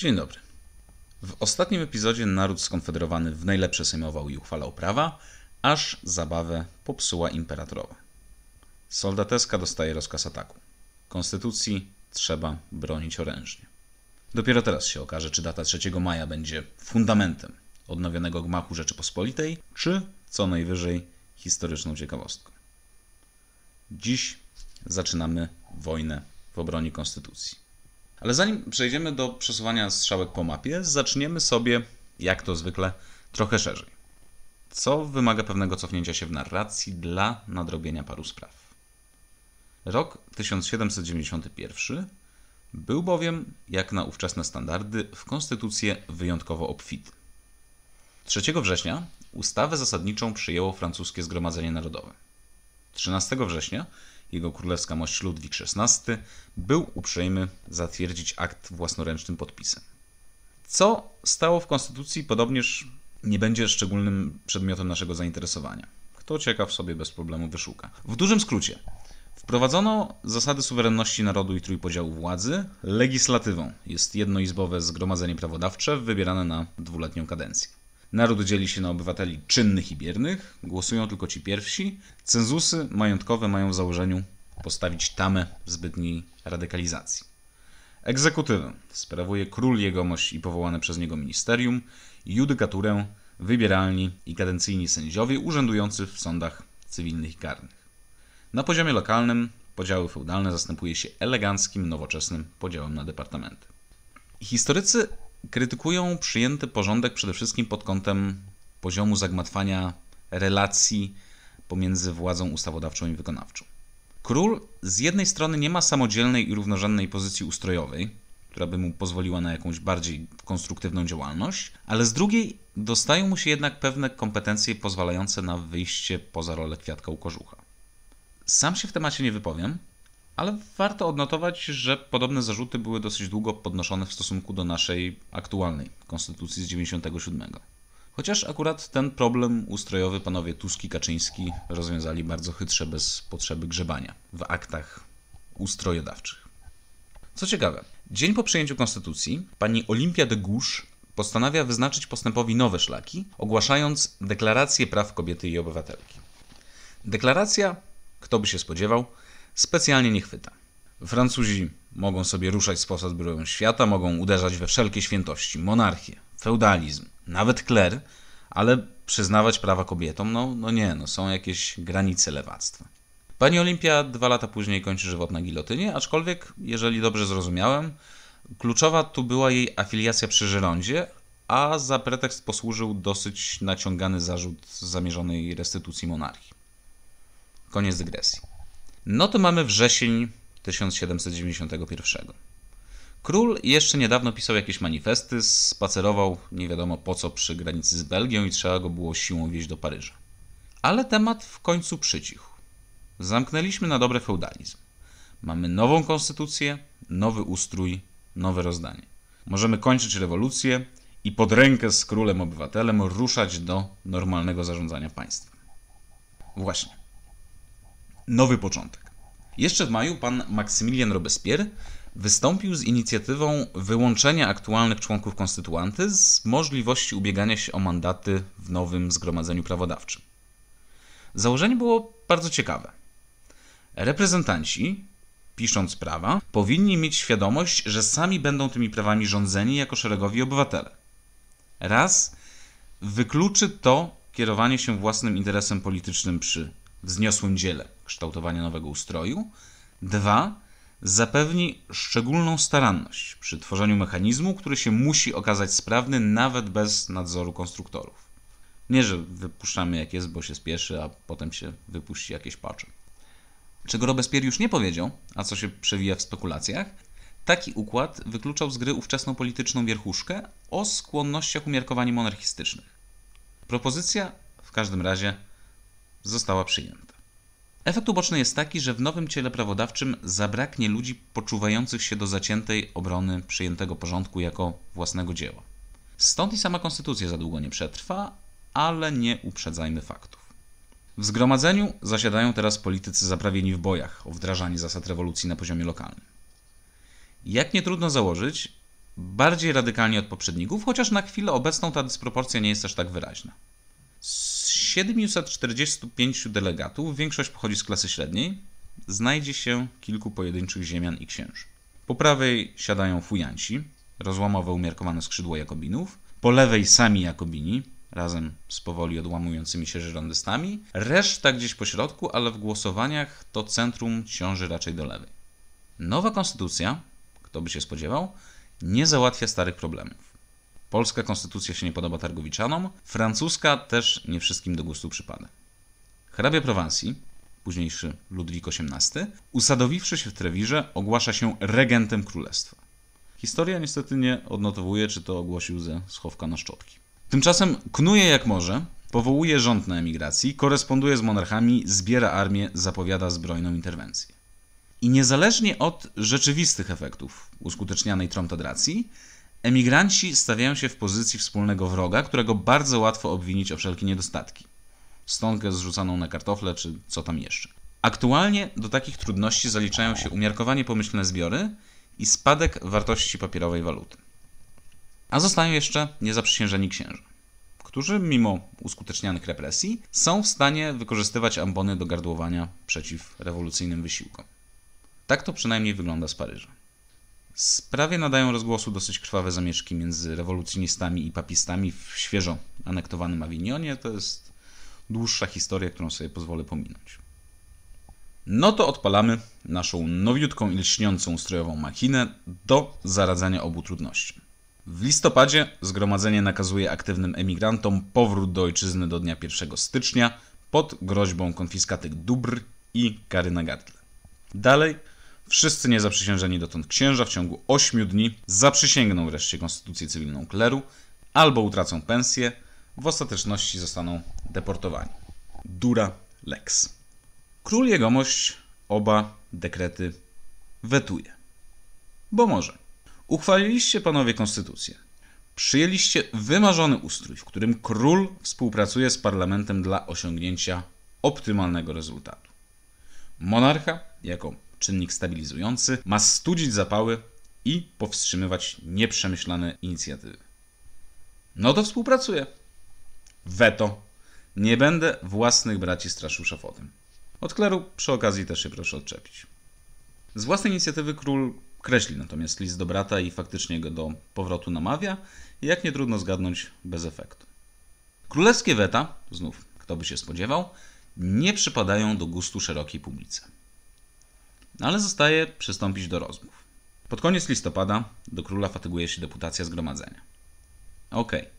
Dzień dobry. W ostatnim epizodzie naród skonfederowany w najlepsze sejmował i uchwalał prawa, aż zabawę popsuła imperatorowa. Soldateska dostaje rozkaz ataku. Konstytucji trzeba bronić orężnie. Dopiero teraz się okaże, czy data 3 maja będzie fundamentem odnowionego gmachu Rzeczypospolitej, czy co najwyżej historyczną ciekawostką. Dziś zaczynamy wojnę w obronie Konstytucji. Ale zanim przejdziemy do przesuwania strzałek po mapie, zaczniemy sobie, jak to zwykle, trochę szerzej. Co wymaga pewnego cofnięcia się w narracji dla nadrobienia paru spraw. Rok 1791 był bowiem, jak na ówczesne standardy, w konstytucję wyjątkowo obfity. 3 września ustawę zasadniczą przyjęło francuskie Zgromadzenie Narodowe. 13 września jego królewska mość Ludwik XVI był uprzejmy zatwierdzić akt własnoręcznym podpisem. Co stało w Konstytucji, podobnież nie będzie szczególnym przedmiotem naszego zainteresowania. Kto ciekaw sobie bez problemu wyszuka. W dużym skrócie, wprowadzono zasady suwerenności narodu i trójpodziału władzy. Legislatywą jest jednoizbowe zgromadzenie prawodawcze wybierane na dwuletnią kadencję. Naród dzieli się na obywateli czynnych i biernych, głosują tylko ci pierwsi. Cenzusy majątkowe mają w założeniu postawić tamę zbytniej radykalizacji. Egzekutywę sprawuje król jegomość i powołane przez niego ministerium, judykaturę wybieralni i kadencyjni sędziowie urzędujący w sądach cywilnych i karnych. Na poziomie lokalnym podziały feudalne zastępuje się eleganckim, nowoczesnym podziałem na departamenty. Historycy krytykują przyjęty porządek przede wszystkim pod kątem poziomu zagmatwania relacji pomiędzy władzą ustawodawczą i wykonawczą. Król z jednej strony nie ma samodzielnej i równorzędnej pozycji ustrojowej, która by mu pozwoliła na jakąś bardziej konstruktywną działalność, ale z drugiej dostają mu się jednak pewne kompetencje pozwalające na wyjście poza rolę kwiatka u kożucha. Sam się w temacie nie wypowiem, ale warto odnotować, że podobne zarzuty były dosyć długo podnoszone w stosunku do naszej aktualnej konstytucji z 97. Chociaż akurat ten problem ustrojowy panowie Tusk i Kaczyński rozwiązali bardzo chytrze, bez potrzeby grzebania w aktach ustrojodawczych. Co ciekawe, dzień po przyjęciu konstytucji pani Olimpia de Gouges postanawia wyznaczyć postępowi nowe szlaki, ogłaszając deklarację praw kobiety i obywatelki. Deklaracja, kto by się spodziewał, specjalnie nie chwyta. Francuzi mogą sobie ruszać z posad bryłą świata, mogą uderzać we wszelkie świętości, monarchię, feudalizm, nawet kler, ale przyznawać prawa kobietom, no, no nie, no są jakieś granice lewactwa. Pani Olimpia dwa lata później kończy żywot na gilotynie, aczkolwiek, jeżeli dobrze zrozumiałem, kluczowa tu była jej afiliacja przy Żyrądzie, a za pretekst posłużył dosyć naciągany zarzut zamierzonej restytucji monarchii. Koniec dygresji. No to mamy wrzesień 1791. Król jeszcze niedawno pisał jakieś manifesty, spacerował nie wiadomo po co przy granicy z Belgią i trzeba go było siłą wieźć do Paryża. Ale temat w końcu przycichł. Zamknęliśmy na dobre feudalizm. Mamy nową konstytucję, nowy ustrój, nowe rozdanie. Możemy kończyć rewolucję i pod rękę z królem obywatelem ruszać do normalnego zarządzania państwem. Właśnie. Nowy początek. Jeszcze w maju pan Maksymilian Robespierre wystąpił z inicjatywą wyłączenia aktualnych członków konstytuanty z możliwości ubiegania się o mandaty w nowym zgromadzeniu prawodawczym. Założenie było bardzo ciekawe. Reprezentanci, pisząc prawa, powinni mieć świadomość, że sami będą tymi prawami rządzeni jako szeregowi obywatele. Raz, wykluczy to kierowanie się własnym interesem politycznym przy wzniosłym dziele kształtowania nowego ustroju. Dwa, zapewni szczególną staranność przy tworzeniu mechanizmu, który się musi okazać sprawny nawet bez nadzoru konstruktorów. Nie, że wypuszczamy jak jest, bo się spieszy, a potem się wypuści jakieś pacze. Czego Robespierre już nie powiedział, a co się przewija w spekulacjach, taki układ wykluczał z gry ówczesną polityczną wierchuszkę o skłonnościach umiarkowanie monarchistycznych. Propozycja w każdym razie została przyjęta. Efekt uboczny jest taki, że w nowym ciele prawodawczym zabraknie ludzi poczuwających się do zaciętej obrony przyjętego porządku jako własnego dzieła. Stąd i sama konstytucja za długo nie przetrwa, ale nie uprzedzajmy faktów. W zgromadzeniu zasiadają teraz politycy zaprawieni w bojach o wdrażanie zasad rewolucji na poziomie lokalnym. Jak nie trudno założyć, bardziej radykalnie od poprzedników, chociaż na chwilę obecną ta dysproporcja nie jest aż tak wyraźna. Z 745 delegatów, większość pochodzi z klasy średniej, znajdzie się kilku pojedynczych ziemian i księży. Po prawej siadają fujanci, rozłamowe umiarkowane skrzydło Jakobinów, po lewej sami Jakobini, razem z powoli odłamującymi się żyrondystami, reszta gdzieś po środku, ale w głosowaniach to centrum ciąży raczej do lewej. Nowa konstytucja, kto by się spodziewał, nie załatwia starych problemów. Polska konstytucja się nie podoba Targowiczanom, francuska też nie wszystkim do gustu przypada. Hrabia Prowansji, późniejszy Ludwik XVIII, usadowiwszy się w Trewirze, ogłasza się regentem królestwa. Historia niestety nie odnotowuje, czy to ogłosił ze schowka na szczotki. Tymczasem knuje jak może, powołuje rząd na emigracji, koresponduje z monarchami, zbiera armię, zapowiada zbrojną interwencję. I niezależnie od rzeczywistych efektów uskutecznianej tromtodracji, emigranci stawiają się w pozycji wspólnego wroga, którego bardzo łatwo obwinić o wszelkie niedostatki. Stonkę zrzucaną na kartofle, czy co tam jeszcze. Aktualnie do takich trudności zaliczają się umiarkowanie pomyślne zbiory i spadek wartości papierowej waluty. A zostają jeszcze niezaprzysiężeni księża, którzy mimo uskutecznianych represji są w stanie wykorzystywać ambony do gardłowania przeciw rewolucyjnym wysiłkom. Tak to przynajmniej wygląda z Paryża. Sprawie nadają rozgłosu dosyć krwawe zamieszki między rewolucjonistami i papistami w świeżo anektowanym Awinionie. To jest dłuższa historia, którą sobie pozwolę pominąć. No to odpalamy naszą nowiutką i lśniącą ustrojową machinę do zaradzania obu trudności. W listopadzie zgromadzenie nakazuje aktywnym emigrantom powrót do ojczyzny do dnia 1 stycznia pod groźbą konfiskaty dóbr i kary na gardle. Dalej Wszyscy niezaprzysiężeni dotąd księża w ciągu 8 dni zaprzysięgną wreszcie konstytucję cywilną kleru albo utracą pensję, w ostateczności zostaną deportowani. Dura lex. Król jegomość oba dekrety wetuje. Bo może. Uchwaliliście panowie konstytucję. Przyjęliście wymarzony ustrój, w którym król współpracuje z parlamentem dla osiągnięcia optymalnego rezultatu. Monarcha, jako czynnik stabilizujący, ma studzić zapały i powstrzymywać nieprzemyślane inicjatywy. No to współpracuję. Weto. Nie będę własnych braci straszył szafotem. Od kleru przy okazji też się proszę odczepić. Z własnej inicjatywy król kreśli natomiast list do brata i faktycznie go do powrotu namawia, jak nie trudno zgadnąć, bez efektu. Królewskie weta, znów kto by się spodziewał, nie przypadają do gustu szerokiej publice. Ale zostaje przystąpić do rozmów. Pod koniec listopada do króla fatyguje się deputacja zgromadzenia. Okej, okay.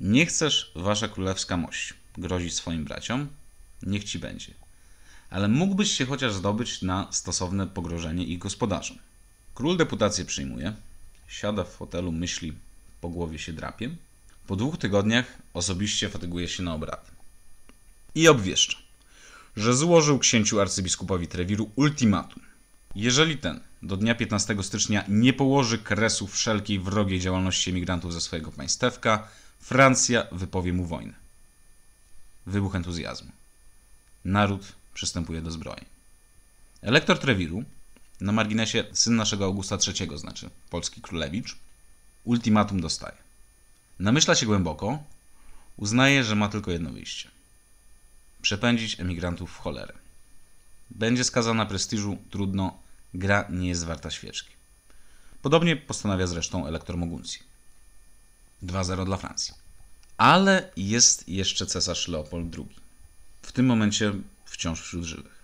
nie chcesz, wasza królewska mość, grozić swoim braciom? Niech ci będzie. Ale mógłbyś się chociaż zdobyć na stosowne pogrożenie ich gospodarzom. Król deputację przyjmuje, siada w fotelu, myśli, po głowie się drapie. Po dwóch tygodniach osobiście fatyguje się na obrady. I obwieszcza, że złożył księciu arcybiskupowi Trewiru ultimatum jeżeli ten do dnia 15 stycznia nie położy kresu wszelkiej wrogiej działalności emigrantów ze swojego państewka, Francja wypowie mu wojnę. Wybuch entuzjazmu. Naród przystępuje do zbrojeń. Elektor Trewiru, na marginesie syn naszego Augusta III, znaczy polski królewicz, ultimatum dostaje. Namyśla się głęboko, uznaje, że ma tylko jedno wyjście. Przepędzić emigrantów w cholerę. Będzie skazana prestiżu, trudno, gra nie jest warta świeczki. Podobnie postanawia zresztą elektor Moguncji. 2-0 dla Francji. Ale jest jeszcze cesarz Leopold II. W tym momencie wciąż wśród żywych.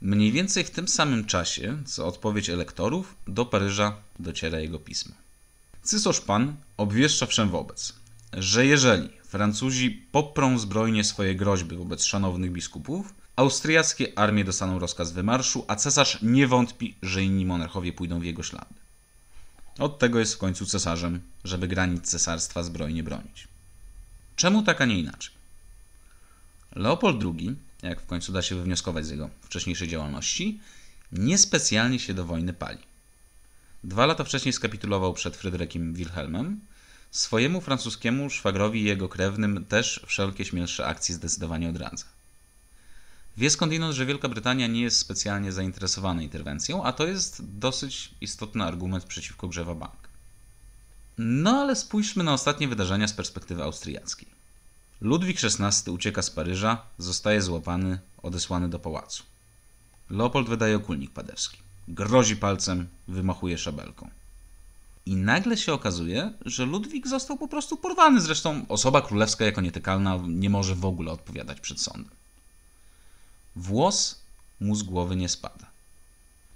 Mniej więcej w tym samym czasie, co odpowiedź elektorów, do Paryża dociera jego pismo. Cysarz Pan obwieszcza wszem wobec, że jeżeli Francuzi poprą zbrojnie swoje groźby wobec szanownych biskupów, Austriackie armie dostaną rozkaz wymarszu, a cesarz nie wątpi, że inni monarchowie pójdą w jego ślady. Od tego jest w końcu cesarzem, żeby granic cesarstwa zbrojnie bronić. Czemu tak, a nie inaczej? Leopold II, jak w końcu da się wywnioskować z jego wcześniejszej działalności, niespecjalnie się do wojny pali. Dwa lata wcześniej skapitulował przed Fryderykiem Wilhelmem. Swojemu francuskiemu szwagrowi i jego krewnym też wszelkie śmielsze akcje zdecydowanie odradza. Wie skądinąd, że Wielka Brytania nie jest specjalnie zainteresowana interwencją, a to jest dosyć istotny argument przeciwko Grzewa Bank. No ale spójrzmy na ostatnie wydarzenia z perspektywy austriackiej. Ludwik XVI ucieka z Paryża, zostaje złapany, odesłany do pałacu. Leopold wydaje okulnik paderski. Grozi palcem, wymachuje szabelką. I nagle się okazuje, że Ludwik został po prostu porwany. Zresztą osoba królewska jako nietykalna nie może w ogóle odpowiadać przed sądem. Włos mu z głowy nie spada.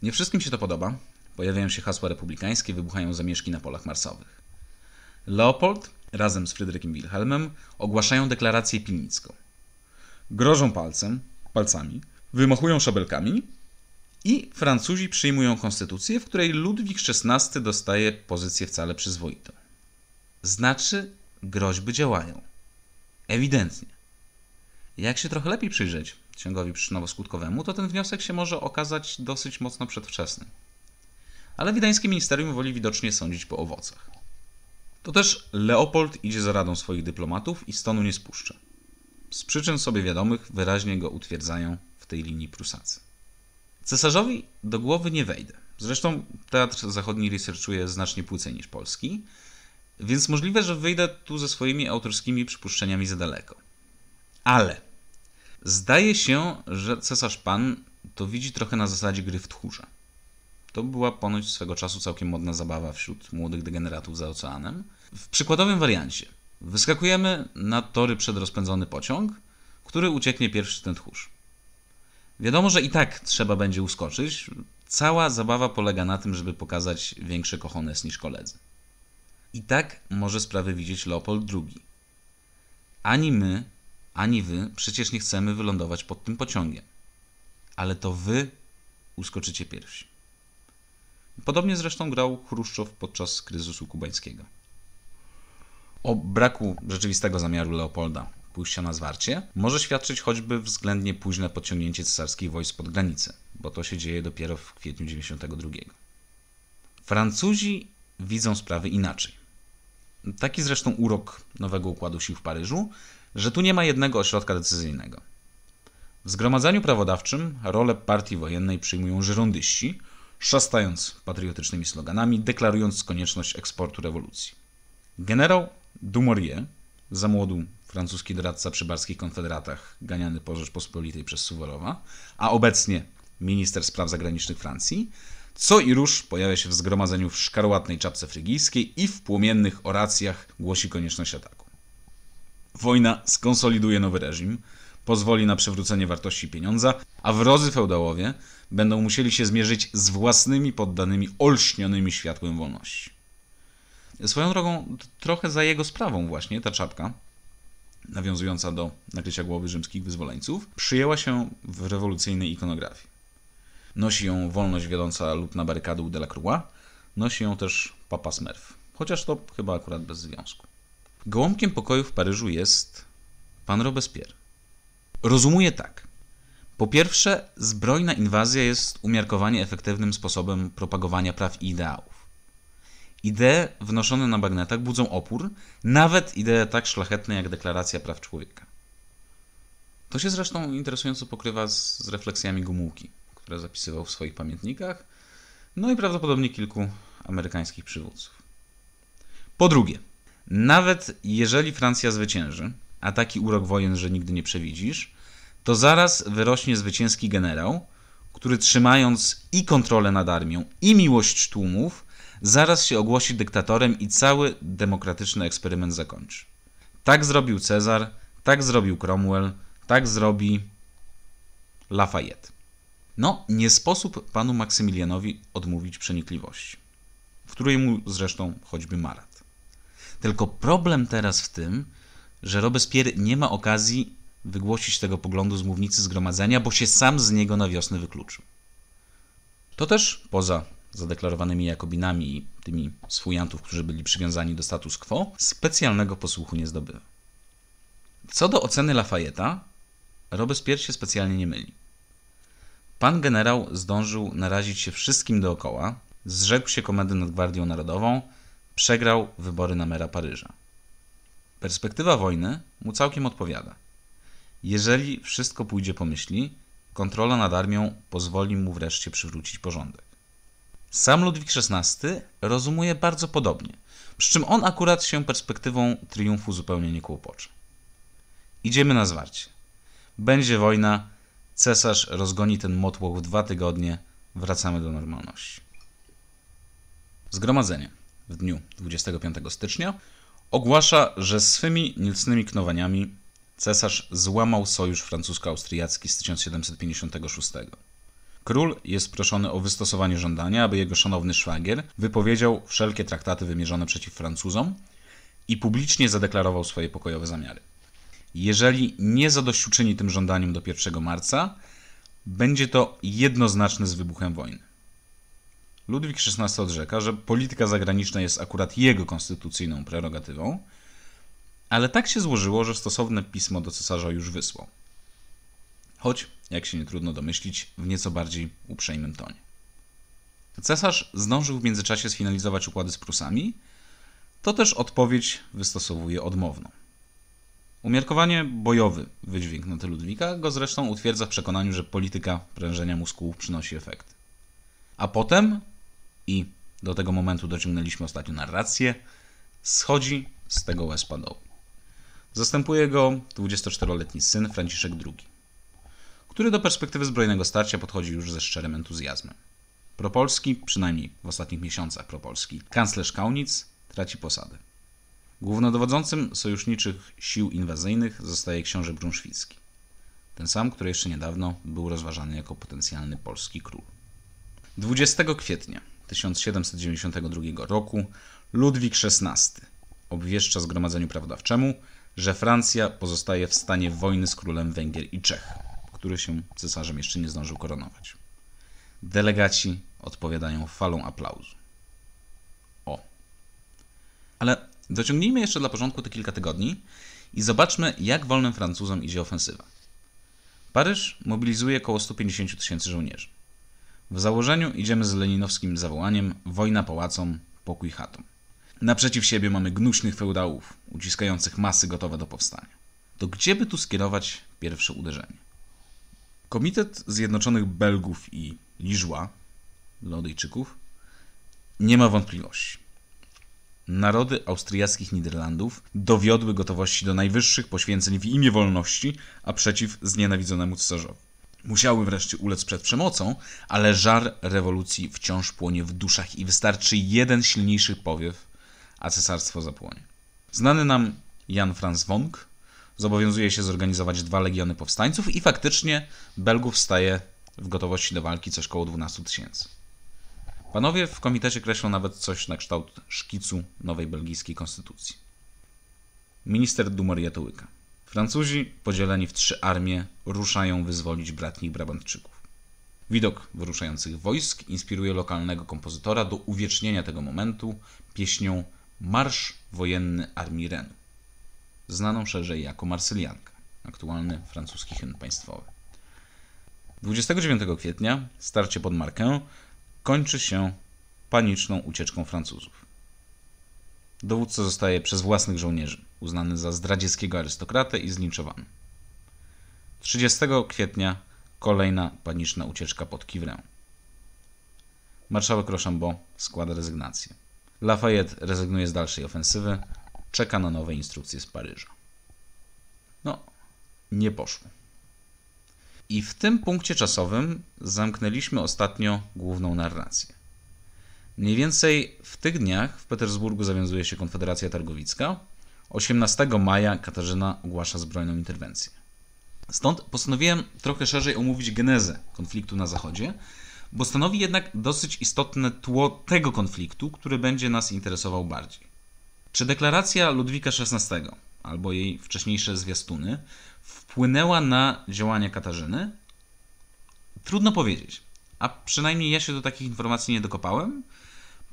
Nie wszystkim się to podoba. Pojawiają się hasła republikańskie, wybuchają zamieszki na polach marsowych. Leopold razem z Fryderykiem Wilhelmem ogłaszają deklarację pilnicką. Grożą palcem, palcami, wymachują szabelkami i Francuzi przyjmują konstytucję, w której Ludwik XVI dostaje pozycję wcale przyzwoitą. Znaczy, groźby działają. Ewidentnie. Jak się trochę lepiej przyjrzeć ciągowi przyczynowo-skutkowemu, to ten wniosek się może okazać dosyć mocno przedwczesny. Ale widańskie ministerium woli widocznie sądzić po owocach. To też Leopold idzie za radą swoich dyplomatów i stonu nie spuszcza. Z przyczyn sobie wiadomych wyraźnie go utwierdzają w tej linii Prusacy. Cesarzowi do głowy nie wejdę. Zresztą teatr zachodni researchuje znacznie płycej niż polski, więc możliwe, że wyjdę tu ze swoimi autorskimi przypuszczeniami za daleko. Ale zdaje się, że cesarz pan to widzi trochę na zasadzie gry w tchórze. To była ponoć swego czasu całkiem modna zabawa wśród młodych degeneratów za oceanem. W przykładowym wariancie wyskakujemy na tory przed rozpędzony pociąg, który ucieknie pierwszy ten tchórz. Wiadomo, że i tak trzeba będzie uskoczyć. Cała zabawa polega na tym, żeby pokazać większy kochones niż koledzy. I tak może sprawy widzieć Leopold II. Ani my, ani wy przecież nie chcemy wylądować pod tym pociągiem. Ale to wy uskoczycie pierwsi. Podobnie zresztą grał Chruszczow podczas kryzysu kubańskiego. O braku rzeczywistego zamiaru Leopolda pójścia na zwarcie może świadczyć choćby względnie późne podciągnięcie cesarskich wojsk pod granicę, bo to się dzieje dopiero w kwietniu 92. Francuzi widzą sprawy inaczej. Taki zresztą urok nowego układu sił w Paryżu, że tu nie ma jednego ośrodka decyzyjnego. W zgromadzeniu prawodawczym rolę partii wojennej przyjmują żyrondyści, szastając patriotycznymi sloganami, deklarując konieczność eksportu rewolucji. Generał Dumouriez, za młodu francuski doradca przy barskich konfederatach, ganiany po Rzeczpospolitej przez Suworowa, a obecnie minister spraw zagranicznych Francji, co i róż pojawia się w zgromadzeniu w szkarłatnej czapce frygijskiej i w płomiennych oracjach głosi konieczność ataku. Wojna skonsoliduje nowy reżim, pozwoli na przywrócenie wartości pieniądza, a wrodzy feudałowie będą musieli się zmierzyć z własnymi poddanymi olśnionymi światłem wolności. Swoją drogą, trochę za jego sprawą właśnie ta czapka, nawiązująca do nakrycia głowy rzymskich wyzwoleńców, przyjęła się w rewolucyjnej ikonografii. Nosi ją wolność wiodąca lub na barykady u Delacroix, nosi ją też Papa Smurf, chociaż to chyba akurat bez związku. Gołąbkiem pokoju w Paryżu jest pan Robespierre. Rozumuje tak. Po pierwsze, zbrojna inwazja jest umiarkowanie efektywnym sposobem propagowania praw i ideałów. Idee wnoszone na bagnetach budzą opór, nawet idee tak szlachetne jak deklaracja praw człowieka. To się zresztą interesująco pokrywa z, z refleksjami Gomułki, które zapisywał w swoich pamiętnikach, no i prawdopodobnie kilku amerykańskich przywódców. Po drugie, nawet jeżeli Francja zwycięży, a taki urok wojen, że nigdy nie przewidzisz, to zaraz wyrośnie zwycięski generał, który trzymając i kontrolę nad armią, i miłość tłumów, zaraz się ogłosi dyktatorem i cały demokratyczny eksperyment zakończy. Tak zrobił Cezar, tak zrobił Cromwell, tak zrobi Lafayette. No, nie sposób panu Maksymilianowi odmówić przenikliwości, w której mu zresztą choćby Marat. Tylko problem teraz w tym, że Robespierre nie ma okazji wygłosić tego poglądu z mównicy zgromadzenia, bo się sam z niego na wiosnę wykluczył. To też poza zadeklarowanymi Jakobinami i tymi swujantów, którzy byli przywiązani do status quo, specjalnego posłuchu nie zdobywa. Co do oceny Lafayeta, Robespierre się specjalnie nie myli. Pan generał zdążył narazić się wszystkim dookoła, zrzekł się komendy nad Gwardią Narodową, przegrał wybory na mera Paryża. Perspektywa wojny mu całkiem odpowiada. Jeżeli wszystko pójdzie po myśli, kontrola nad armią pozwoli mu wreszcie przywrócić porządek. Sam Ludwik XVI rozumuje bardzo podobnie. Przy czym on akurat się perspektywą triumfu zupełnie nie kłopocze. Idziemy na zwarcie. Będzie wojna, cesarz rozgoni ten motłoch w dwa tygodnie, wracamy do normalności. Zgromadzenie w dniu 25 stycznia ogłasza, że swymi niecnymi knowaniami cesarz złamał sojusz francusko-austriacki z 1756. Król jest proszony o wystosowanie żądania, aby jego szanowny szwagier wypowiedział wszelkie traktaty wymierzone przeciw Francuzom i publicznie zadeklarował swoje pokojowe zamiary. Jeżeli nie zadośćuczyni tym żądaniem do 1 marca, będzie to jednoznaczne z wybuchem wojny. Ludwik XVI odrzeka, że polityka zagraniczna jest akurat jego konstytucyjną prerogatywą, ale tak się złożyło, że stosowne pismo do cesarza już wysłał. Choć, jak się nie trudno domyślić, w nieco bardziej uprzejmym tonie. Cesarz zdążył w międzyczasie sfinalizować układy z Prusami, to też odpowiedź wystosowuje odmowną. Umiarkowanie bojowy wydźwięk noty Ludwika go zresztą utwierdza w przekonaniu, że polityka prężenia muskułów przynosi efekty. A potem, i do tego momentu dociągnęliśmy ostatnio narrację, schodzi z tego łez padołu. Zastępuje go 24-letni syn Franciszek II, który do perspektywy zbrojnego starcia podchodzi już ze szczerym entuzjazmem. Propolski, przynajmniej w ostatnich miesiącach propolski, kanclerz Kaunic traci posadę. Głównodowodzącym sojuszniczych sił inwazyjnych zostaje książę Brunszwicki. Ten sam, który jeszcze niedawno był rozważany jako potencjalny polski król. 20 kwietnia 1792 roku Ludwik XVI obwieszcza Zgromadzeniu Prawodawczemu, że Francja pozostaje w stanie wojny z królem Węgier i Czech, który się cesarzem jeszcze nie zdążył koronować. Delegaci odpowiadają falą aplauzu. O. Ale dociągnijmy jeszcze dla porządku te kilka tygodni i zobaczmy, jak wolnym Francuzom idzie ofensywa. Paryż mobilizuje około 150 tysięcy żołnierzy. W założeniu idziemy z leninowskim zawołaniem wojna pałacom, pokój chatom. Naprzeciw siebie mamy gnuśnych feudałów, uciskających masy gotowe do powstania. To gdzie by tu skierować pierwsze uderzenie? Komitet Zjednoczonych Belgów i Liżła, Lodyjczyków, nie ma wątpliwości. Narody austriackich Niderlandów dowiodły gotowości do najwyższych poświęceń w imię wolności, a przeciw znienawidzonemu cesarzowi. Musiały wreszcie ulec przed przemocą, ale żar rewolucji wciąż płonie w duszach i wystarczy jeden silniejszy powiew, a cesarstwo zapłonie. Znany nam Jan Franz Wonk zobowiązuje się zorganizować dwa legiony powstańców i faktycznie Belgów staje w gotowości do walki coś koło 12 tysięcy. Panowie w komitecie kreślą nawet coś na kształt szkicu nowej belgijskiej konstytucji. Minister Dumouriez łyka. Francuzi, podzieleni w trzy armie, ruszają wyzwolić bratnich Brabantczyków. Widok wyruszających wojsk inspiruje lokalnego kompozytora do uwiecznienia tego momentu pieśnią Marsz wojenny Armii Renu, znaną szerzej jako Marsylianka, aktualny francuski hymn państwowy. 29 kwietnia starcie pod Markę kończy się paniczną ucieczką Francuzów. Dowódca zostaje przez własnych żołnierzy uznany za zdradzieckiego arystokratę i zlinczowany. 30 kwietnia kolejna paniczna ucieczka pod Kiwrę. Marszałek Rochambeau składa rezygnację. Lafayette rezygnuje z dalszej ofensywy, czeka na nowe instrukcje z Paryża. No, nie poszło. I w tym punkcie czasowym zamknęliśmy ostatnio główną narrację. Mniej więcej w tych dniach w Petersburgu zawiązuje się Konfederacja Targowicka. 18 maja Katarzyna ogłasza zbrojną interwencję. Stąd postanowiłem trochę szerzej omówić genezę konfliktu na Zachodzie, bo stanowi jednak dosyć istotne tło tego konfliktu, który będzie nas interesował bardziej. Czy deklaracja Ludwika XVI, albo jej wcześniejsze zwiastuny, wpłynęła na działania Katarzyny? Trudno powiedzieć, a przynajmniej ja się do takich informacji nie dokopałem,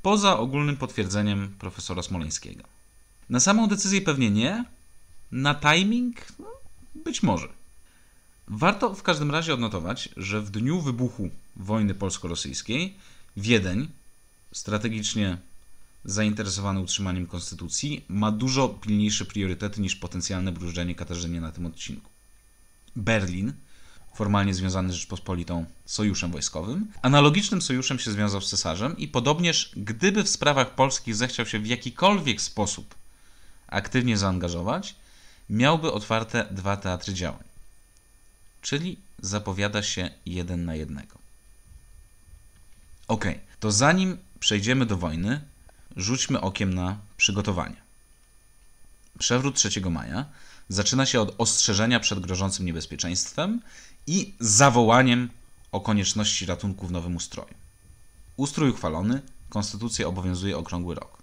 poza ogólnym potwierdzeniem profesora Smoleńskiego. Na samą decyzję pewnie nie, na timing no, być może. Warto w każdym razie odnotować, że w dniu wybuchu wojny polsko-rosyjskiej Wiedeń, strategicznie zainteresowany utrzymaniem konstytucji, ma dużo pilniejsze priorytety niż potencjalne brużdżenie Katarzynie na tym odcinku. Berlin, formalnie związany z Rzeczpospolitą sojuszem wojskowym. Analogicznym sojuszem się związał z cesarzem i podobnież, gdyby w sprawach polskich zechciał się w jakikolwiek sposób aktywnie zaangażować, miałby otwarte dwa teatry działań. Czyli zapowiada się jeden na jednego. Ok, to zanim przejdziemy do wojny, rzućmy okiem na przygotowania. Przewrót 3 maja zaczyna się od ostrzeżenia przed grożącym niebezpieczeństwem i zawołaniem o konieczności ratunku w nowym ustroju. Ustrój uchwalony, konstytucja obowiązuje okrągły rok.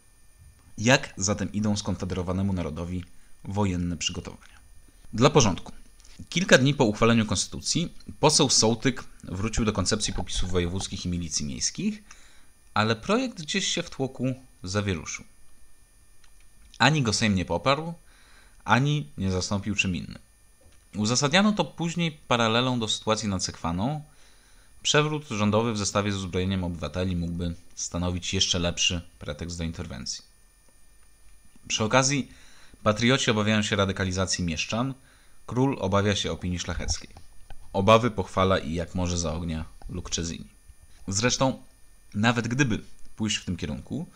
Jak zatem idą skonfederowanemu narodowi wojenne przygotowania? Dla porządku. Kilka dni po uchwaleniu konstytucji poseł Sołtyk wrócił do koncepcji popisów wojewódzkich i milicji miejskich, ale projekt gdzieś się w tłoku zawieruszył. Ani go Sejm nie poparł, ani nie zastąpił czym innym. Uzasadniano to później paralelą do sytuacji nad Sekwaną. Przewrót rządowy w zestawie z uzbrojeniem obywateli mógłby stanowić jeszcze lepszy pretekst do interwencji. Przy okazji patrioci obawiają się radykalizacji mieszczan, król obawia się opinii szlacheckiej. Obawy pochwala i jak może za ognia Lukczezini. Zresztą, nawet gdyby pójść w tym kierunku,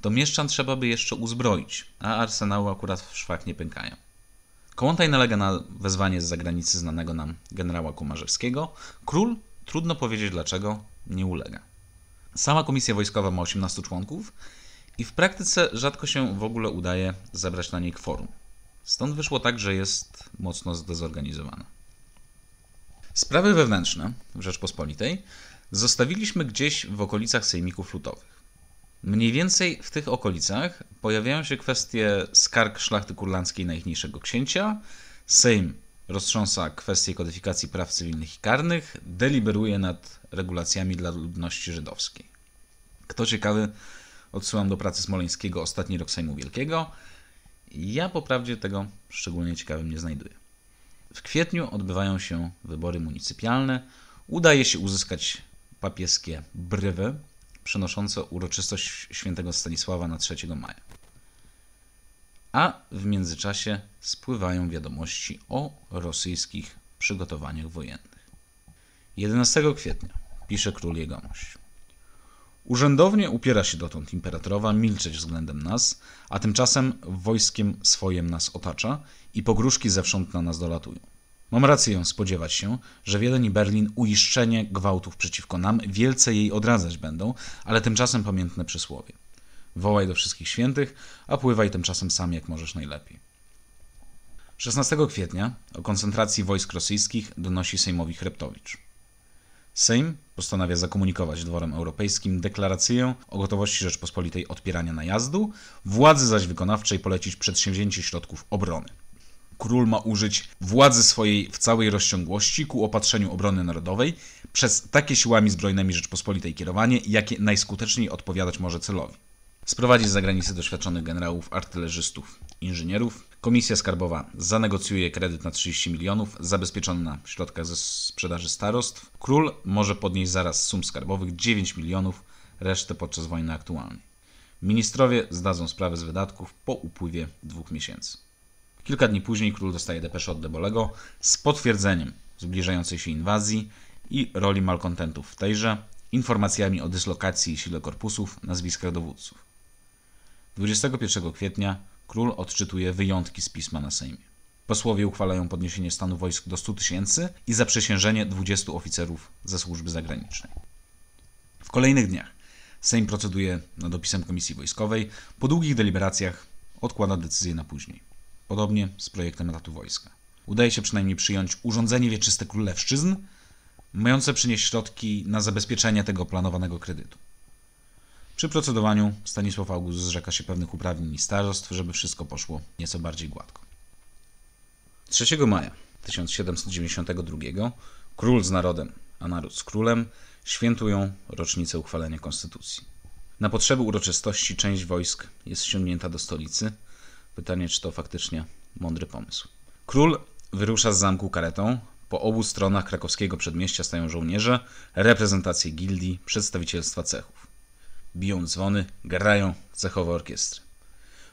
to mieszczan trzeba by jeszcze uzbroić, a arsenały akurat w szwach nie pękają. Kołątaj nalega na wezwanie z zagranicy znanego nam generała Kumarzewskiego. Król, trudno powiedzieć dlaczego, nie ulega. Sama komisja wojskowa ma 18 członków i w praktyce rzadko się w ogóle udaje zebrać na niej kworum. Stąd wyszło tak, że jest mocno zdezorganizowana. Sprawy wewnętrzne w Rzeczpospolitej zostawiliśmy gdzieś w okolicach sejmików lutowych. Mniej więcej w tych okolicach pojawiają się kwestie skarg szlachty kurlandzkiej najchniejszego księcia, Sejm roztrząsa kwestie kodyfikacji praw cywilnych i karnych, deliberuje nad regulacjami dla ludności żydowskiej. Kto ciekawy, odsyłam do pracy Smoleńskiego Ostatni rok Sejmu Wielkiego. Ja po prawdzie tego szczególnie ciekawym nie znajduję. W kwietniu odbywają się wybory municypialne. Udaje się uzyskać papieskie brywy, przenoszące uroczystość świętego Stanisława na 3 maja. A w międzyczasie spływają wiadomości o rosyjskich przygotowaniach wojennych. 11 kwietnia pisze król jegomość. Urzędownie upiera się dotąd imperatorowa milczeć względem nas, a tymczasem wojskiem swojem nas otacza i pogróżki zewsząd na nas dolatują. Mam rację spodziewać się, że Wiedeń i Berlin uiszczenie gwałtów przeciwko nam wielce jej odradzać będą, ale tymczasem pamiętne przysłowie. Wołaj do wszystkich świętych, a pływaj tymczasem sam jak możesz najlepiej. 16 kwietnia o koncentracji wojsk rosyjskich donosi Sejmowi Chreptowicz. Sejm postanawia zakomunikować dworem europejskim deklarację o gotowości Rzeczpospolitej odpierania najazdu, władzy zaś wykonawczej polecić przedsięwzięcie środków obrony. Król ma użyć władzy swojej w całej rozciągłości ku opatrzeniu obrony narodowej przez takie siłami zbrojnymi Rzeczpospolitej kierowanie, jakie najskuteczniej odpowiadać może celowi. Sprowadzi z zagranicy doświadczonych generałów, artylerzystów, inżynierów. Komisja Skarbowa zanegocjuje kredyt na 30 milionów, zabezpieczony na środkach ze sprzedaży starostw. Król może podnieść zaraz sum skarbowych 9 milionów, resztę podczas wojny aktualnej. Ministrowie zdadzą sprawę z wydatków po upływie dwóch miesięcy. Kilka dni później król dostaje depeszę od Debolego z potwierdzeniem zbliżającej się inwazji i roli malkontentów w tejże, informacjami o dyslokacji i sile korpusów, nazwiskach dowódców. 21 kwietnia król odczytuje wyjątki z pisma na Sejmie. Posłowie uchwalają podniesienie stanu wojsk do 100 tysięcy i zaprzysiężenie 20 oficerów ze służby zagranicznej. W kolejnych dniach Sejm proceduje nad opisem Komisji Wojskowej. Po długich deliberacjach odkłada decyzję na później. Podobnie z projektem ratu wojska. Udaje się przynajmniej przyjąć urządzenie wieczyste królewszczyzn, mające przynieść środki na zabezpieczenie tego planowanego kredytu. Przy procedowaniu Stanisław August zrzeka się pewnych uprawnień i starostw, żeby wszystko poszło nieco bardziej gładko. 3 maja 1792 król z narodem, a naród z królem świętują rocznicę uchwalenia konstytucji. Na potrzeby uroczystości część wojsk jest ściągnięta do stolicy. Pytanie, czy to faktycznie mądry pomysł. Król wyrusza z zamku karetą. Po obu stronach krakowskiego przedmieścia stają żołnierze, reprezentacje gildii, przedstawicielstwa cechów. Biją dzwony, grają cechowe orkiestry.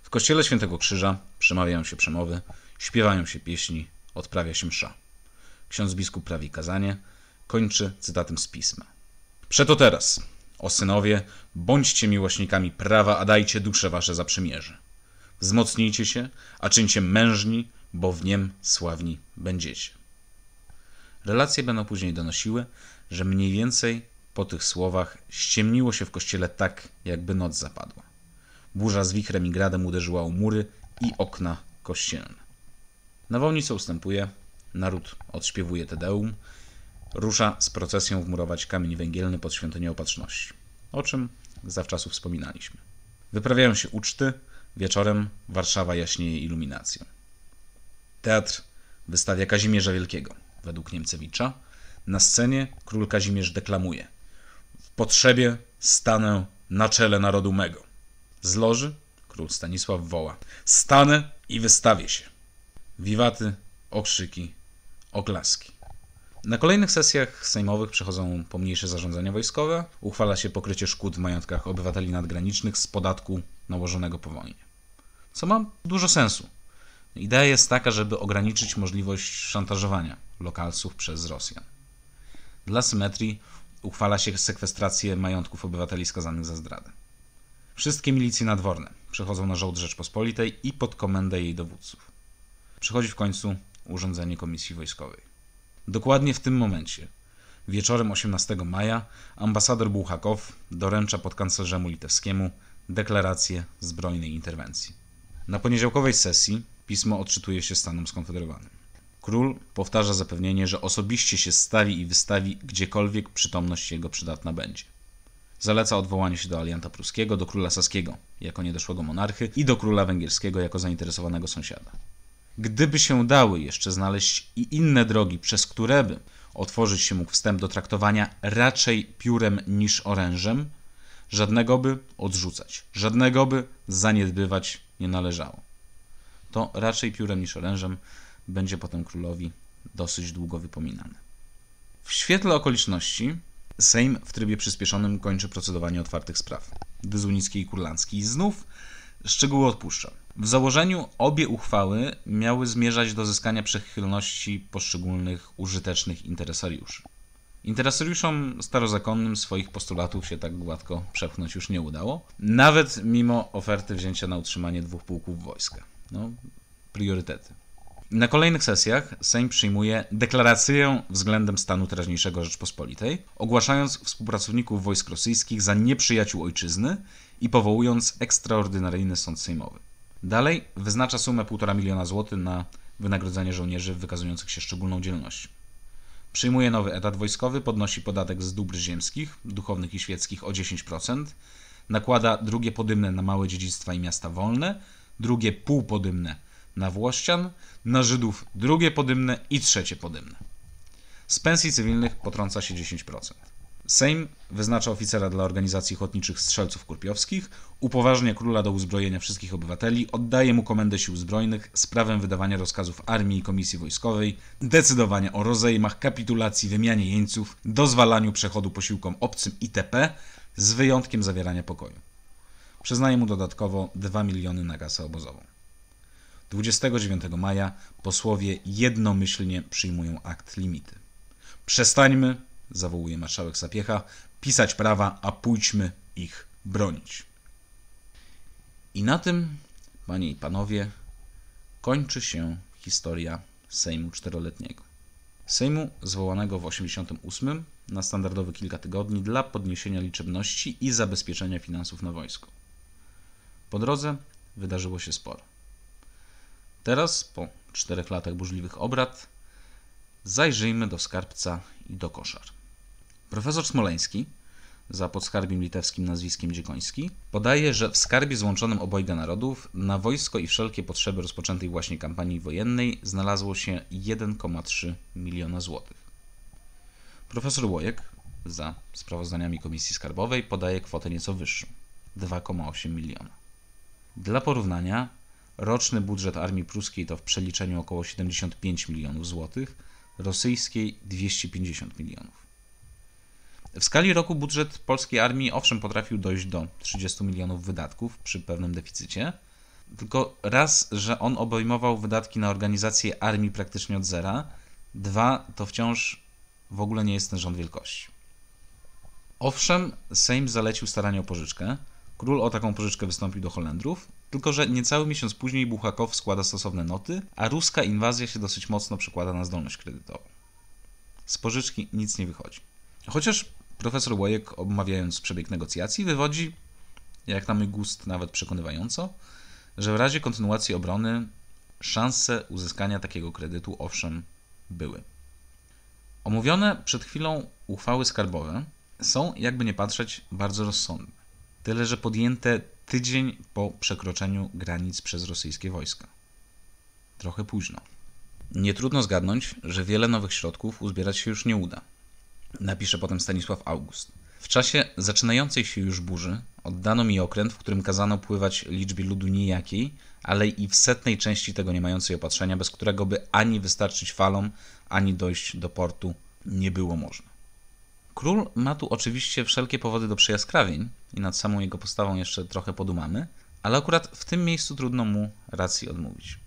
W kościele Świętego Krzyża przemawiają się przemowy, śpiewają się pieśni, odprawia się msza. ksiądz biskup prawi kazanie, kończy cytatem z pisma. Przeto teraz, o synowie, bądźcie miłośnikami prawa, a dajcie dusze wasze za przymierze. Wzmocnijcie się, a czyńcie mężni, bo w niem sławni będziecie. Relacje będą później donosiły, że mniej więcej po tych słowach ściemniło się w kościele tak, jakby noc zapadła. Burza z wichrem i gradem uderzyła o mury i okna kościelne. Nawałnica ustępuje, naród odśpiewuje Tedeum, rusza z procesją wmurować kamień węgielny pod świątynię opatrzności, o czym zawczasu wspominaliśmy. Wyprawiają się uczty, wieczorem Warszawa jaśnieje iluminacją. Teatr wystawia Kazimierza Wielkiego, według Niemcewicza. Na scenie król Kazimierz deklamuje potrzebie stanę na czele narodu mego. Z loży król Stanisław woła Stanę i wystawię się. Wiwaty, okrzyki, oklaski. Na kolejnych sesjach sejmowych przechodzą pomniejsze zarządzenia wojskowe, uchwala się pokrycie szkód w majątkach obywateli nadgranicznych z podatku nałożonego po wojnie. Co ma dużo sensu. Idea jest taka, żeby ograniczyć możliwość szantażowania lokalców przez Rosjan. Dla symetrii uchwala się sekwestrację majątków obywateli skazanych za zdradę. Wszystkie milicje nadworne przechodzą na żołd Rzeczpospolitej i pod komendę jej dowódców. Przychodzi w końcu urządzenie komisji wojskowej. Dokładnie w tym momencie, wieczorem 18 maja, ambasador Buchakow doręcza podkanclerzemu litewskiemu deklarację zbrojnej interwencji. Na poniedziałkowej sesji pismo odczytuje się stanom skonfederowanym. Król powtarza zapewnienie, że osobiście się stawi i wystawi gdziekolwiek przytomność jego przydatna będzie. Zaleca odwołanie się do alianta pruskiego, do króla saskiego jako niedoszłego monarchy i do króla węgierskiego jako zainteresowanego sąsiada. Gdyby się dały jeszcze znaleźć i inne drogi, przez które by otworzyć się mógł wstęp do traktowania raczej piórem niż orężem, żadnego by odrzucać, żadnego by zaniedbywać nie należało. To raczej piórem niż orężem będzie potem królowi dosyć długo wypominane. W świetle okoliczności Sejm w trybie przyspieszonym kończy procedowanie otwartych spraw. Dyzunicki i Kurlandzki. Znów szczegóły odpuszczam. W założeniu obie uchwały miały zmierzać do zyskania przychylności poszczególnych użytecznych interesariuszy. Interesariuszom starozakonnym swoich postulatów się tak gładko przepchnąć już nie udało, nawet mimo oferty wzięcia na utrzymanie dwóch pułków wojska. No, priorytety. Na kolejnych sesjach Sejm przyjmuje deklarację względem stanu teraźniejszego Rzeczpospolitej, ogłaszając współpracowników wojsk rosyjskich za nieprzyjaciół ojczyzny i powołując ekstraordynaryjny sąd sejmowy. Dalej wyznacza sumę 1,5 miliona złotych na wynagrodzenie żołnierzy wykazujących się szczególną dzielnością. Przyjmuje nowy etat wojskowy, podnosi podatek z dóbr ziemskich, duchownych i świeckich o 10%, nakłada drugie podymne na małe dziedzictwa i miasta wolne, drugie półpodymne na Włościan, na Żydów drugie podymne i trzecie podymne. Z pensji cywilnych potrąca się 10%. Sejm wyznacza oficera dla organizacji ochotniczych strzelców kurpiowskich, upoważnia króla do uzbrojenia wszystkich obywateli, oddaje mu komendę sił zbrojnych z prawem wydawania rozkazów armii i komisji wojskowej, decydowania o rozejmach, kapitulacji, wymianie jeńców, dozwalaniu przechodu posiłkom obcym itp., z wyjątkiem zawierania pokoju. Przyznaje mu dodatkowo 2 miliony na kasę obozową. 29 maja posłowie jednomyślnie przyjmują akt limity. Przestańmy zawołuje marszałek Sapiecha, pisać prawa, a pójdźmy ich bronić. I na tym, panie i panowie, kończy się historia Sejmu czteroletniego. Sejmu zwołanego w 88 na standardowe kilka tygodni dla podniesienia liczebności i zabezpieczenia finansów na wojsko. Po drodze wydarzyło się sporo. Teraz, po czterech latach burzliwych obrad, zajrzyjmy do skarbca i do koszar. Profesor Smoleński, za podskarbim litewskim nazwiskiem Dziekoński, podaje, że w skarbie złączonym obojga narodów na wojsko i wszelkie potrzeby rozpoczętej właśnie kampanii wojennej znalazło się 1,3 miliona złotych. Profesor Łojek, za sprawozdaniami Komisji Skarbowej, podaje kwotę nieco wyższą 2,8 miliona. Dla porównania, roczny budżet armii pruskiej to w przeliczeniu około 75 milionów złotych, rosyjskiej 250 milionów. W skali roku budżet polskiej armii owszem potrafił dojść do 30 milionów wydatków przy pewnym deficycie, tylko raz, że on obejmował wydatki na organizację armii praktycznie od zera, Dwa, to wciąż w ogóle nie jest ten rząd wielkości. Owszem, Sejm zalecił staranie o pożyczkę. Król o taką pożyczkę wystąpił do Holendrów, tylko że niecały miesiąc później Buchakow składa stosowne noty, a ruska inwazja się dosyć mocno przekłada na zdolność kredytową. Z pożyczki nic nie wychodzi. Chociaż profesor Łojek, omawiając przebieg negocjacji, wywodzi, jak na mój gust nawet przekonywająco, że w razie kontynuacji obrony szanse uzyskania takiego kredytu owszem były. Omówione przed chwilą uchwały skarbowe są, jakby nie patrzeć, bardzo rozsądne. Tyle, że podjęte tydzień po przekroczeniu granic przez rosyjskie wojska. Trochę późno. Nie trudno zgadnąć, że wiele nowych środków uzbierać się już nie uda. Napisze potem Stanisław August. W czasie zaczynającej się już burzy oddano mi okręt, w którym kazano pływać liczbie ludu nijakiej, ale i w setnej części tego nie mającej opatrzenia, bez którego by ani wystarczyć falom, ani dojść do portu nie było można. Król ma tu oczywiście wszelkie powody do przyjaskrawień i nad samą jego postawą jeszcze trochę podumamy, ale akurat w tym miejscu trudno mu racji odmówić.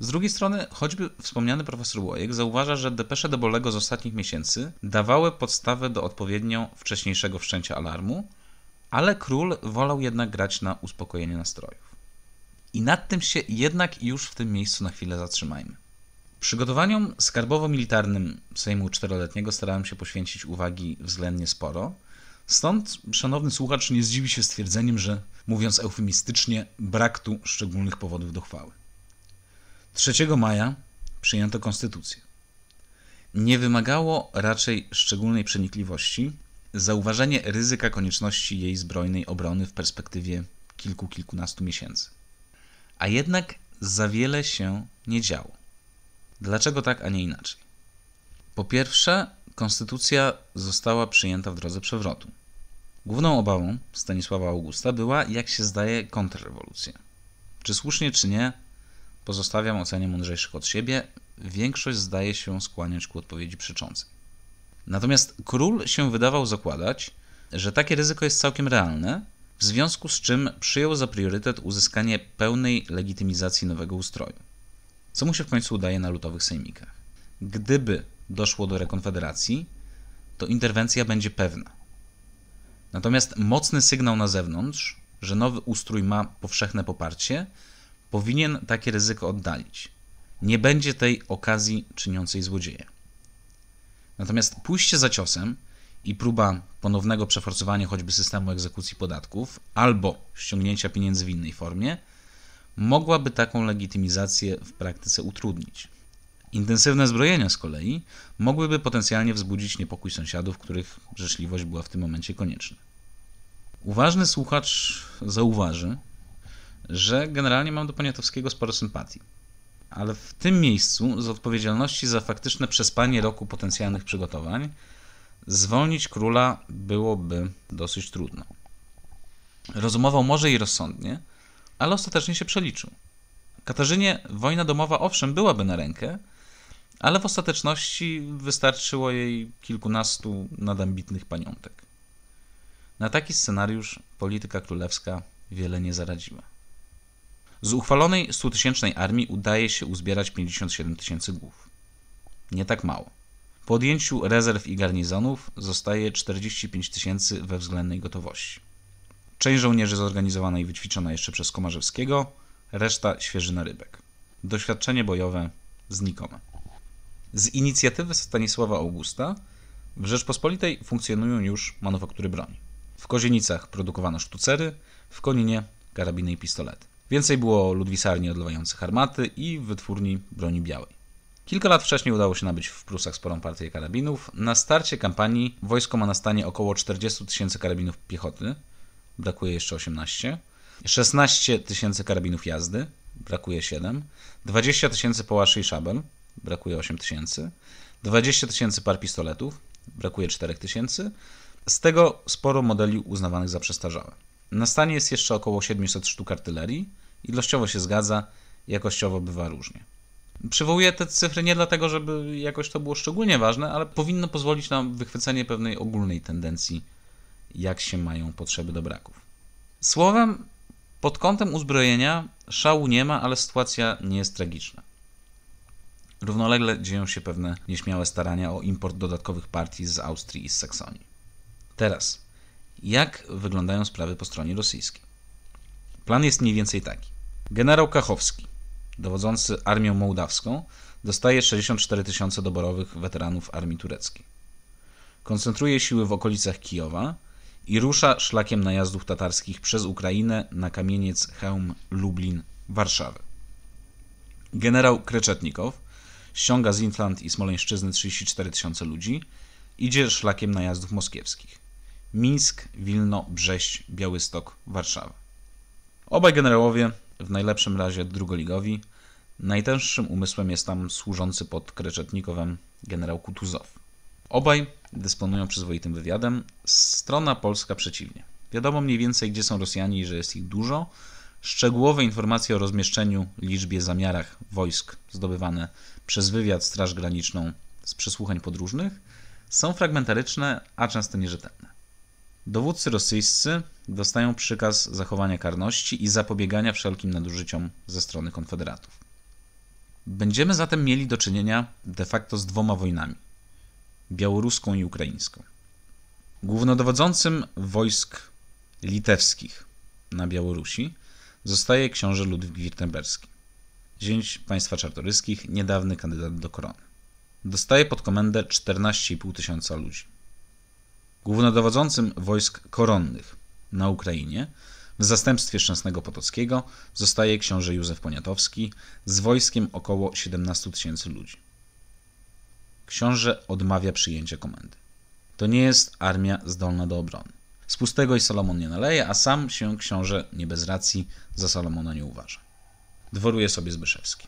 Z drugiej strony, choćby wspomniany profesor Łojek zauważa, że depesze Debolego z ostatnich miesięcy dawały podstawę do odpowiednio wcześniejszego wszczęcia alarmu, ale król wolał jednak grać na uspokojenie nastrojów. I nad tym się jednak już w tym miejscu na chwilę zatrzymajmy. Przygotowaniom skarbowo-militarnym Sejmu Czteroletniego starałem się poświęcić uwagi względnie sporo. Stąd szanowny słuchacz nie zdziwi się stwierdzeniem, że mówiąc eufemistycznie, brak tu szczególnych powodów do chwały. 3 maja przyjęto konstytucję. Nie wymagało raczej szczególnej przenikliwości zauważenie ryzyka konieczności jej zbrojnej obrony w perspektywie kilku, kilkunastu miesięcy. A jednak za wiele się nie działo. Dlaczego tak, a nie inaczej? Po pierwsze, konstytucja została przyjęta w drodze przewrotu. Główną obawą Stanisława Augusta była, jak się zdaje, kontrrewolucja. Czy słusznie, czy nie, pozostawiam ocenie mądrzejszych od siebie. Większość zdaje się skłaniać ku odpowiedzi przeczącej. Natomiast król się wydawał zakładać, że takie ryzyko jest całkiem realne, w związku z czym przyjął za priorytet uzyskanie pełnej legitymizacji nowego ustroju co mu się w końcu udaje na lutowych sejmikach. Gdyby doszło do rekonfederacji, to interwencja będzie pewna. Natomiast mocny sygnał na zewnątrz, że nowy ustrój ma powszechne poparcie, powinien takie ryzyko oddalić. Nie będzie tej okazji czyniącej złodzieja. Natomiast pójście za ciosem i próba ponownego przeforsowania choćby systemu egzekucji podatków albo ściągnięcia pieniędzy w innej formie mogłaby taką legitymizację w praktyce utrudnić. Intensywne zbrojenia z kolei mogłyby potencjalnie wzbudzić niepokój sąsiadów, których życzliwość była w tym momencie konieczna. Uważny słuchacz zauważy, że generalnie mam do Poniatowskiego sporo sympatii. Ale w tym miejscu z odpowiedzialności za faktyczne przespanie roku potencjalnych przygotowań zwolnić króla byłoby dosyć trudno. Rozumował może i rozsądnie, ale ostatecznie się przeliczył. Katarzynie wojna domowa owszem byłaby na rękę, ale w ostateczności wystarczyło jej kilkunastu nadambitnych paniątek. Na taki scenariusz polityka królewska wiele nie zaradziła. Z uchwalonej 100-tysięcznej armii udaje się uzbierać 57 tysięcy głów. Nie tak mało. Po odjęciu rezerw i garnizonów zostaje 45 tysięcy we względnej gotowości. Część żołnierzy zorganizowana i wyćwiczona jeszcze przez Komarzewskiego, reszta świeżyna rybek. Doświadczenie bojowe znikome. Z inicjatywy Stanisława Augusta w Rzeczpospolitej funkcjonują już manufaktury broni. W Kozienicach produkowano sztucery, w Koninie karabiny i pistolety. Więcej było ludwisarni odlewających armaty i wytwórni broni białej. Kilka lat wcześniej udało się nabyć w Prusach sporą partię karabinów. Na starcie kampanii wojsko ma na stanie około 40 tysięcy karabinów piechoty, brakuje jeszcze 18. 16 tysięcy karabinów jazdy, brakuje 7. 20 tysięcy połaszy i szabel, brakuje 8 tysięcy. 20 tysięcy par pistoletów, brakuje 4 tysięcy. Z tego sporo modeli uznawanych za przestarzałe. Na stanie jest jeszcze około 700 sztuk artylerii. Ilościowo się zgadza, jakościowo bywa różnie. Przywołuję te cyfry nie dlatego, żeby jakoś to było szczególnie ważne, ale powinno pozwolić na wychwycenie pewnej ogólnej tendencji jak się mają potrzeby do braków. Słowem, pod kątem uzbrojenia szału nie ma, ale sytuacja nie jest tragiczna. Równolegle dzieją się pewne nieśmiałe starania o import dodatkowych partii z Austrii i z Saksonii. Teraz, jak wyglądają sprawy po stronie rosyjskiej? Plan jest mniej więcej taki. Generał Kachowski, dowodzący armią mołdawską, dostaje 64 tysiące doborowych weteranów armii tureckiej. Koncentruje siły w okolicach Kijowa i rusza szlakiem najazdów tatarskich przez Ukrainę na kamieniec Chełm, Lublin, Warszawę. Generał Kreczetnikow ściąga z Inflant i Smoleńszczyzny 34 tysiące ludzi, idzie szlakiem najazdów moskiewskich. Mińsk, Wilno, Brześć, Białystok, Warszawa. Obaj generałowie, w najlepszym razie drugoligowi, najtęższym umysłem jest tam służący pod Kreczetnikowem generał Kutuzow. Obaj dysponują przyzwoitym wywiadem, strona polska przeciwnie. Wiadomo mniej więcej, gdzie są Rosjanie i że jest ich dużo. Szczegółowe informacje o rozmieszczeniu, liczbie, zamiarach wojsk zdobywane przez wywiad Straż Graniczną z przesłuchań podróżnych są fragmentaryczne, a często nierzetelne. Dowódcy rosyjscy dostają przykaz zachowania karności i zapobiegania wszelkim nadużyciom ze strony konfederatów. Będziemy zatem mieli do czynienia de facto z dwoma wojnami białoruską i ukraińską. Głównodowodzącym wojsk litewskich na Białorusi zostaje książę Ludwik Wirtemberski, zięć państwa czartoryskich, niedawny kandydat do korony. Dostaje pod komendę 14,5 tysiąca ludzi. Głównodowodzącym wojsk koronnych na Ukrainie w zastępstwie Szczęsnego Potockiego zostaje książę Józef Poniatowski z wojskiem około 17 tysięcy ludzi. Książę odmawia przyjęcia komendy. To nie jest armia zdolna do obrony. Z pustego i Salomon nie naleje, a sam się książę nie bez racji za Salomona nie uważa. Dworuje sobie Zbyszewski.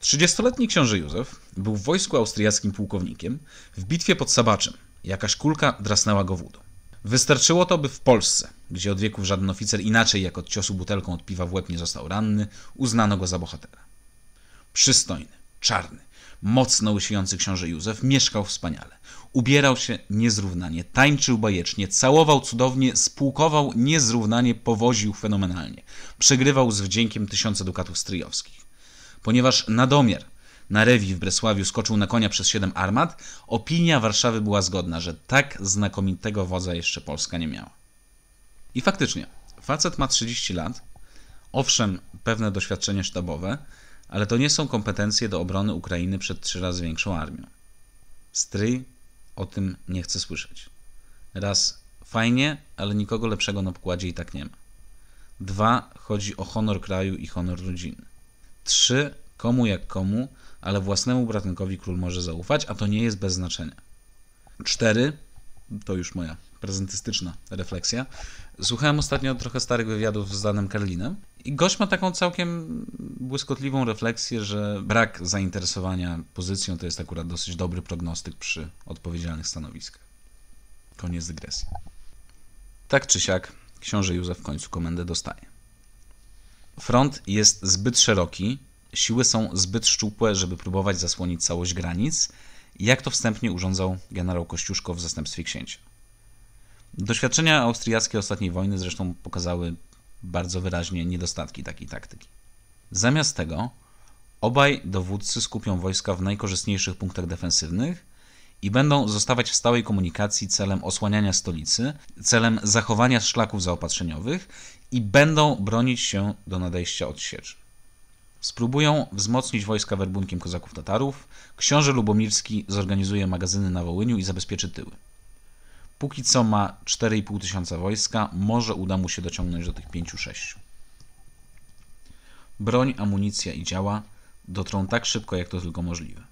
Trzydziestoletni książę Józef był w wojsku austriackim pułkownikiem w bitwie pod Sabaczem. Jakaś kulka drasnęła go wódą. Wystarczyło to, by w Polsce, gdzie od wieków żaden oficer inaczej jak od ciosu butelką od piwa w łeb nie został ranny, uznano go za bohatera. Przystojny, czarny, mocno łysiejący książę Józef mieszkał wspaniale. Ubierał się niezrównanie, tańczył bajecznie, całował cudownie, spółkował niezrównanie, powoził fenomenalnie. Przegrywał z wdziękiem tysiące dukatów stryjowskich. Ponieważ Nadomiar na rewi w Bresławiu skoczył na konia przez siedem armat, opinia Warszawy była zgodna, że tak znakomitego wodza jeszcze Polska nie miała. I faktycznie, facet ma 30 lat, owszem, pewne doświadczenie sztabowe, ale to nie są kompetencje do obrony Ukrainy przed trzy razy większą armią. Stryj o tym nie chce słyszeć. Raz, fajnie, ale nikogo lepszego na pokładzie i tak nie ma. Dwa, chodzi o honor kraju i honor rodziny. Trzy, komu jak komu, ale własnemu bratankowi król może zaufać, a to nie jest bez znaczenia. Cztery, to już moja prezentystyczna refleksja. Słuchałem ostatnio trochę starych wywiadów z Danem Karlinem i gość ma taką całkiem błyskotliwą refleksję, że brak zainteresowania pozycją to jest akurat dosyć dobry prognostyk przy odpowiedzialnych stanowiskach. Koniec dygresji. Tak czy siak, książę Józef w końcu komendę dostaje. Front jest zbyt szeroki, siły są zbyt szczupłe, żeby próbować zasłonić całość granic, jak to wstępnie urządzał generał Kościuszko w zastępstwie księcia. Doświadczenia austriackie ostatniej wojny zresztą pokazały bardzo wyraźnie niedostatki takiej taktyki. Zamiast tego obaj dowódcy skupią wojska w najkorzystniejszych punktach defensywnych i będą zostawać w stałej komunikacji celem osłaniania stolicy, celem zachowania szlaków zaopatrzeniowych i będą bronić się do nadejścia od sieczy. Spróbują wzmocnić wojska werbunkiem kozaków Tatarów, książę Lubomirski zorganizuje magazyny na Wołyniu i zabezpieczy tyły. Póki co ma 4,5 tysiąca wojska, może uda mu się dociągnąć do tych 5-6. Broń, amunicja i działa dotrą tak szybko, jak to tylko możliwe.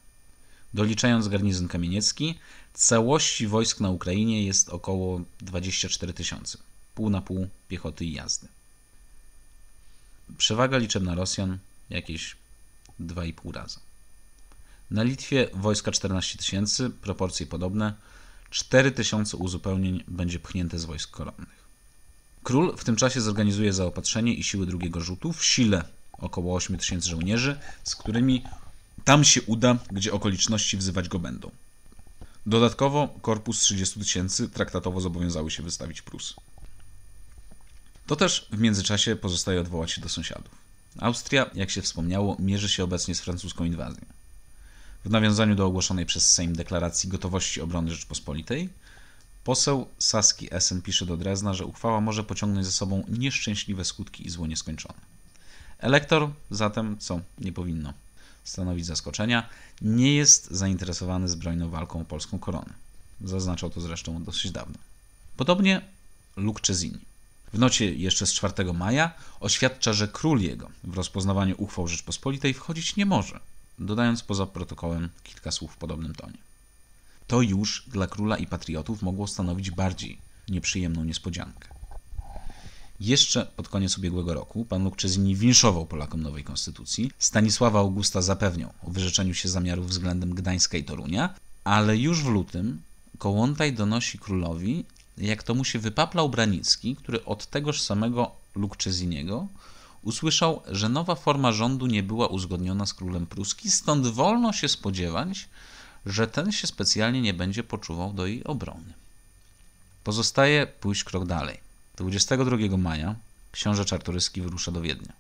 Doliczając garnizon kamieniecki, całości wojsk na Ukrainie jest około 24 tysiące, pół na pół piechoty i jazdy. Przewaga liczebna Rosjan jakieś 2,5 razy. Na Litwie wojska 14 tysięcy, proporcje podobne, 4 tysiące uzupełnień będzie pchnięte z wojsk koronnych. Król w tym czasie zorganizuje zaopatrzenie i siły drugiego rzutu w sile około 8 tysięcy żołnierzy, z którymi tam się uda, gdzie okoliczności wzywać go będą. Dodatkowo korpus 30 tysięcy traktatowo zobowiązały się wystawić Prus. To też w międzyczasie pozostaje odwołać się do sąsiadów. Austria, jak się wspomniało, mierzy się obecnie z francuską inwazją. W nawiązaniu do ogłoszonej przez Sejm deklaracji gotowości obrony Rzeczpospolitej, poseł Saski Essen pisze do Drezna, że uchwała może pociągnąć za sobą nieszczęśliwe skutki i zło nieskończone. Elektor zatem, co nie powinno stanowić zaskoczenia, nie jest zainteresowany zbrojną walką o polską koronę. Zaznaczał to zresztą dosyć dawno. Podobnie Luke Cezini. W nocie jeszcze z 4 maja oświadcza, że król jego w rozpoznawaniu uchwał Rzeczpospolitej wchodzić nie może, dodając poza protokołem kilka słów w podobnym tonie. To już dla króla i patriotów mogło stanowić bardziej nieprzyjemną niespodziankę. Jeszcze pod koniec ubiegłego roku pan Lukczezini winszował Polakom nowej konstytucji. Stanisława Augusta zapewniał o wyrzeczeniu się zamiarów względem Gdańska i Torunia, ale już w lutym Kołłątaj donosi królowi, jak to mu się wypaplał Branicki, który od tegoż samego Lukczeziniego usłyszał, że nowa forma rządu nie była uzgodniona z królem pruski, stąd wolno się spodziewać, że ten się specjalnie nie będzie poczuwał do jej obrony. Pozostaje pójść krok dalej. 22 maja książę Czartoryski wyrusza do Wiednia.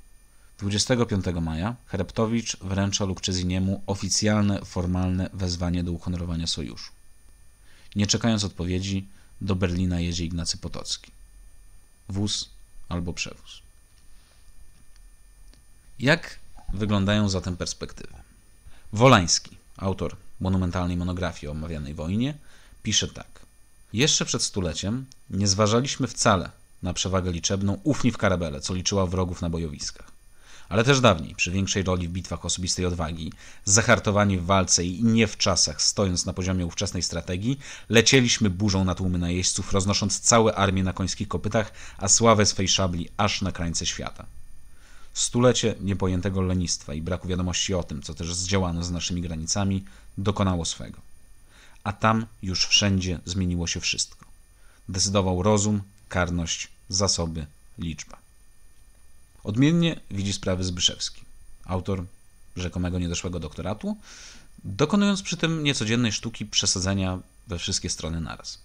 25 maja Hreptowicz wręcza Lukczeziniemu oficjalne, formalne wezwanie do uhonorowania sojuszu. Nie czekając odpowiedzi, do Berlina jedzie Ignacy Potocki. Wóz albo przewóz. Jak wyglądają zatem perspektywy? Wolański, autor monumentalnej monografii o omawianej wojnie, pisze tak. Jeszcze przed stuleciem nie zważaliśmy wcale na przewagę liczebną ufni w karabele, co liczyła wrogów na bojowiskach. Ale też dawniej, przy większej roli w bitwach osobistej odwagi, zahartowani w walce i nie w czasach, stojąc na poziomie ówczesnej strategii, lecieliśmy burzą na tłumy najeźdźców, roznosząc całe armię na końskich kopytach, a sławę swej szabli aż na krańce świata. Stulecie niepojętego lenistwa i braku wiadomości o tym, co też zdziałano z naszymi granicami, dokonało swego. A tam już wszędzie zmieniło się wszystko. Decydował rozum, karność, zasoby, liczba. Odmiennie widzi sprawy Zbyszewski, autor rzekomego niedoszłego doktoratu, dokonując przy tym niecodziennej sztuki przesadzenia we wszystkie strony naraz.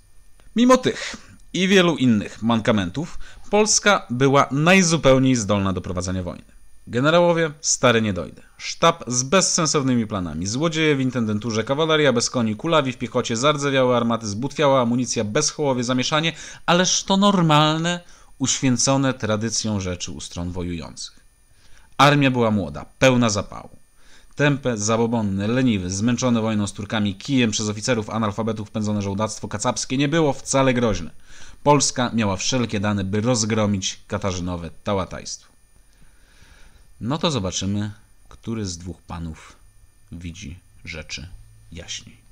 Mimo tych i wielu innych mankamentów, Polska była najzupełniej zdolna do prowadzenia wojny. Generałowie stary nie dojdę. Sztab z bezsensownymi planami. Złodzieje w intendenturze, kawaleria bez koni, kulawi w piechocie, zardzewiałe armaty, zbutwiała amunicja, bezchołowie zamieszanie, ależ to normalne, uświęcone tradycją rzeczy u stron wojujących. Armia była młoda, pełna zapału. Tępe, zabobonne, leniwy, zmęczony wojną z Turkami, kijem przez oficerów analfabetów pędzone żołdactwo kacapskie nie było wcale groźne. Polska miała wszelkie dane, by rozgromić katarzynowe tałatajstwo. No to zobaczymy, który z dwóch panów widzi rzeczy jaśniej.